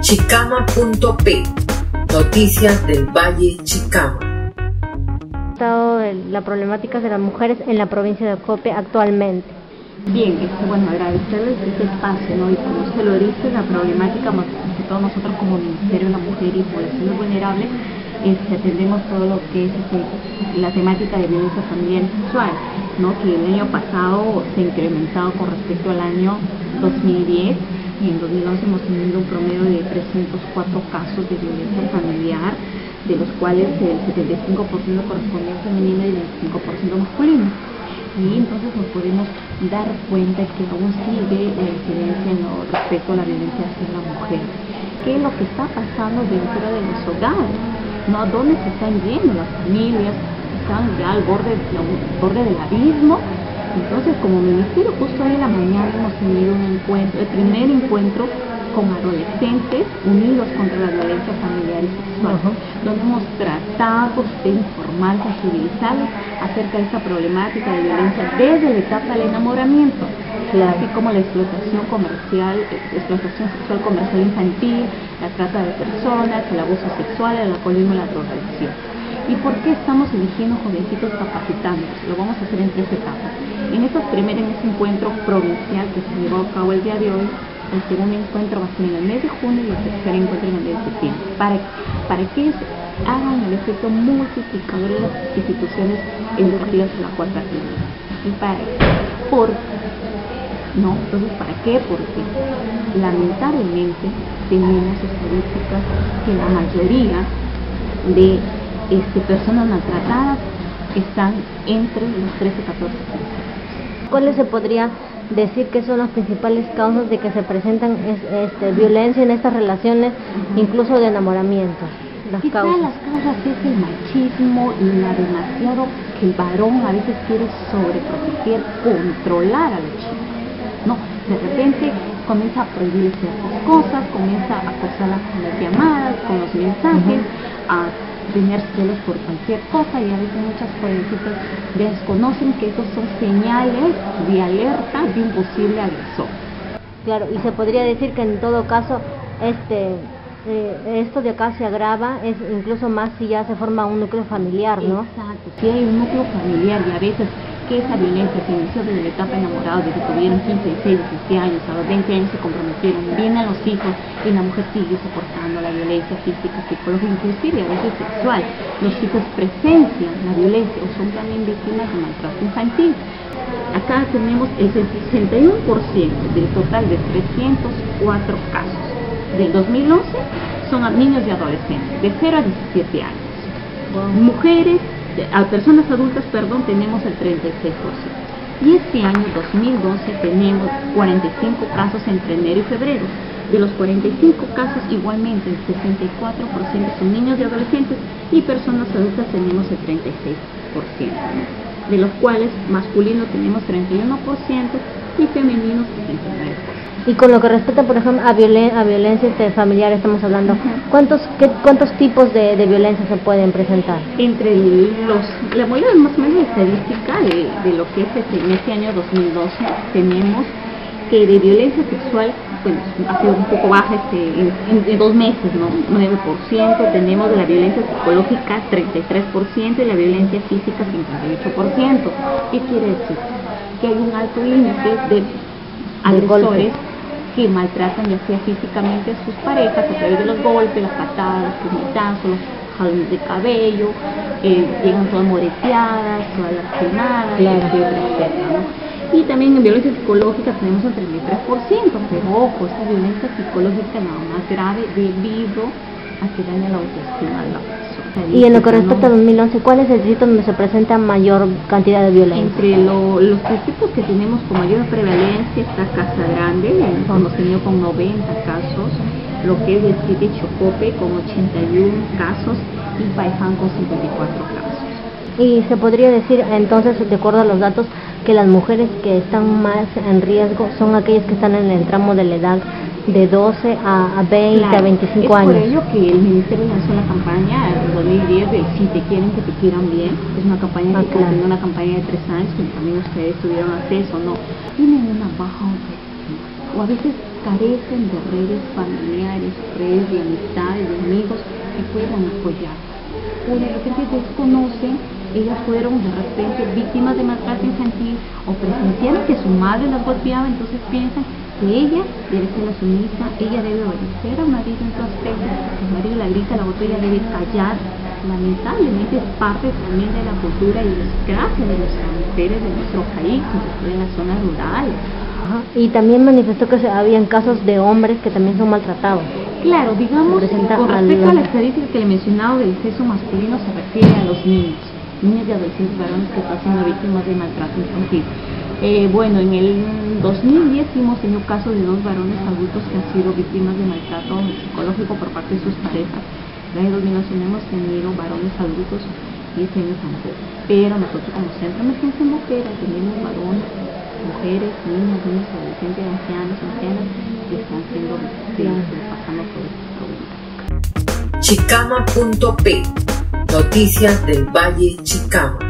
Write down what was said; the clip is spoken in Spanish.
Chicama.p Noticias del Valle Chicama. La problemática de las mujeres en la provincia de Cope actualmente. Bien, este, bueno, agradecerles este espacio, ¿no? Y como usted lo dice, la problemática que todos nosotros como Ministerio de la Mujer y Población Vulnerable este, atendemos todo lo que es este, la temática de violencia familiar sexual, ¿no? que el año pasado se ha incrementado con respecto al año 2010 en 2011 hemos tenido un promedio de 304 casos de violencia familiar, de los cuales el 75% correspondía a femenino y el 25% masculino. Y entonces nos podemos dar cuenta que aún sigue la incidencia en lo respecto a la violencia hacia la mujer. ¿Qué es lo que está pasando dentro de los hogares? ¿no? ¿A dónde se están yendo las familias? Están ya al borde del abismo. Entonces, como ministerio, justo hoy en la mañana hemos tenido un encuentro, el primer encuentro con adolescentes unidos contra la violencia familiar y sexual, donde hemos tratado de informar, sensibilizarlos acerca de esta problemática de violencia desde la etapa del enamoramiento. Así como la explotación comercial, explotación sexual comercial infantil, la trata de personas, el abuso sexual, el alcoholismo y la drogadicción. ¿Y por qué estamos eligiendo jovencitos capacitándolos? Lo vamos a hacer en tres etapas. En esta primera, en este encuentro provincial que se llevó a cabo el día de hoy, el segundo encuentro va a ser en el mes de junio y el tercer encuentro en el mes de septiembre. Para, para que hagan el efecto multiplicador de las instituciones educativas de la cuarta tierra. Y para, por no, entonces ¿para qué? Porque lamentablemente tenemos estadísticas que la mayoría de este, personas maltratadas están entre los 13 y 14 años. ¿Cuáles se podría decir que son las principales causas de que se presentan este, violencia en estas relaciones, incluso de enamoramiento? Las causas. las causas es el machismo y la demasiado que el varón a veces quiere sobreproteger, controlar a la chica. No, de repente comienza a prohibir ciertas cosas, comienza a acosarlas con las llamadas, con los mensajes, a tener celos por cualquier cosa y a veces muchas jovencitas desconocen que esos son señales de alerta de un posible agresor. Claro, y se podría decir que en todo caso este eh, esto de acá se agrava, es incluso más si ya se forma un núcleo familiar, ¿no? Exacto, si hay un núcleo familiar y a veces que esa violencia se inició desde la etapa enamorada, desde que tuvieron 15, 16, 17 años, a los 20 años se comprometieron, vienen los hijos y la mujer sigue soportando la violencia física, psicológica, inclusive a veces sexual. Los hijos presencian la violencia o son también víctimas de maltrato infantil. Acá tenemos el 61% del total de 304 casos del 2011 son a niños y adolescentes de 0 a 17 años. Mujeres a personas adultas, perdón, tenemos el 36%. Y este año 2012 tenemos 45 casos entre enero y febrero. De los 45 casos, igualmente el 64% son niños y adolescentes y personas adultas tenemos el 36%, de los cuales masculino tenemos 31% y femeninos 69%. Y con lo que respecta, por ejemplo, a, violen a violencia este, familiar, estamos hablando, ¿cuántos qué, cuántos tipos de, de, violencia se pueden presentar? Entre los, le voy a dar más o menos estadística de, de lo que es este, en este año 2012, tenemos que de violencia sexual pues, ha sido un poco baja este, en, dos meses, ¿no? 9%, tenemos de la violencia psicológica 33% y la violencia física 58%. ¿Qué quiere decir? Que hay un alto índice de agresores que maltratan ya sea físicamente a sus parejas a través de los golpes, las patadas, los puñetazos, los jalones de cabello, eh, llegan todas moreteadas, todas lastimadas, etcétera, Y también en violencia psicológica tenemos el 33%, pero ojo, esta violencia psicológica es la más grave debido a que daña la autoestima de la persona. Y en lo que respecta a 2011, ¿cuál es el distrito donde se presenta mayor cantidad de violencia? Entre los distritos que tenemos con mayor prevalencia está Casa Grande, hemos tenido con 90 casos, lo que es el distrito de Chocope con 81 casos y Paiján con 54 casos. Y se podría decir entonces, de acuerdo a los datos, que las mujeres que están más en riesgo son aquellas que están en el tramo de la edad de 12 a, 20, a 25 años. Es por ello que el Ministerio lanzó una campaña en 2010 de Si te quieren, que te quieran bien. Es una campaña ah, que claro. una campaña de tres años, que también ustedes tuvieron acceso, ¿no? Tienen una baja autoestima. O a veces carecen de redes familiares, redes de amistades, de amigos que puedan apoyar. O de repente desconocen, ellas fueron de repente víctimas de maltrato infantil o presenciaron que su madre las golpeaba, entonces piensan que ella debe ser la sumisa, ella debe obedecer a marido en su aspecto, el marido la grita, la otra ella debe callar. Lamentablemente es parte también de la cultura y desgracia de nuestras mujeres de nuestro país, de la zona rural. Y también manifestó que habían casos de hombres que también son maltratados. Claro, digamos, con respecto a la estadística que le he mencionado del sexo masculino se refiere a los niños, niños y adolescentes varones que están siendo víctimas de maltrato infantil. Eh, bueno, en el 2010 hemos tenido casos de dos varones adultos que han sido víctimas de maltrato psicológico por parte de sus parejas. En el 2011 hemos tenido varones adultos y este año. Pero nosotros como Centro de Emergencia Mujer tenemos varones, mujeres, niños, niños, adolescentes, ancianos, ancianas que están siendo pasando por este problema. Chicama.p Noticias del Valle Chicama.